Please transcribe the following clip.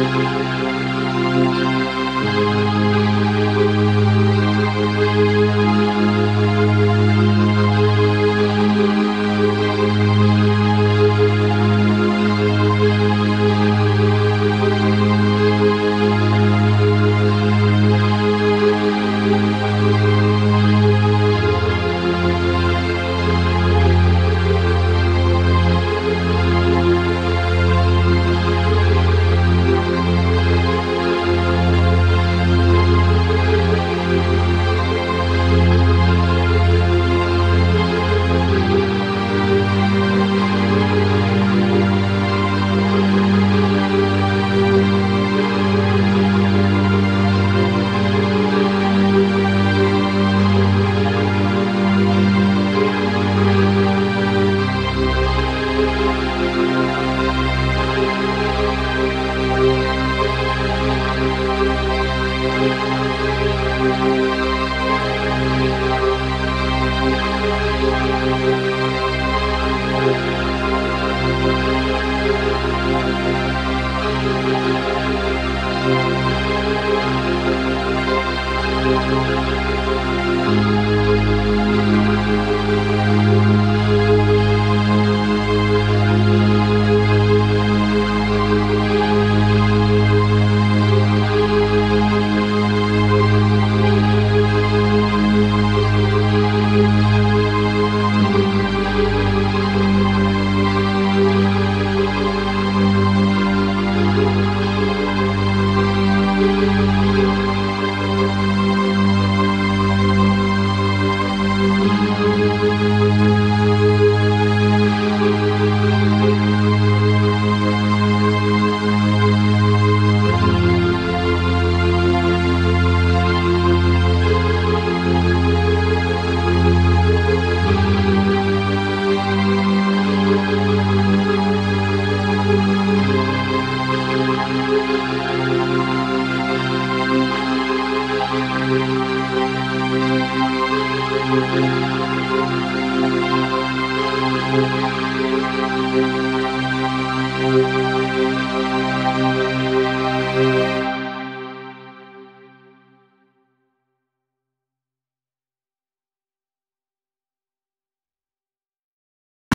Música Thank Thank you.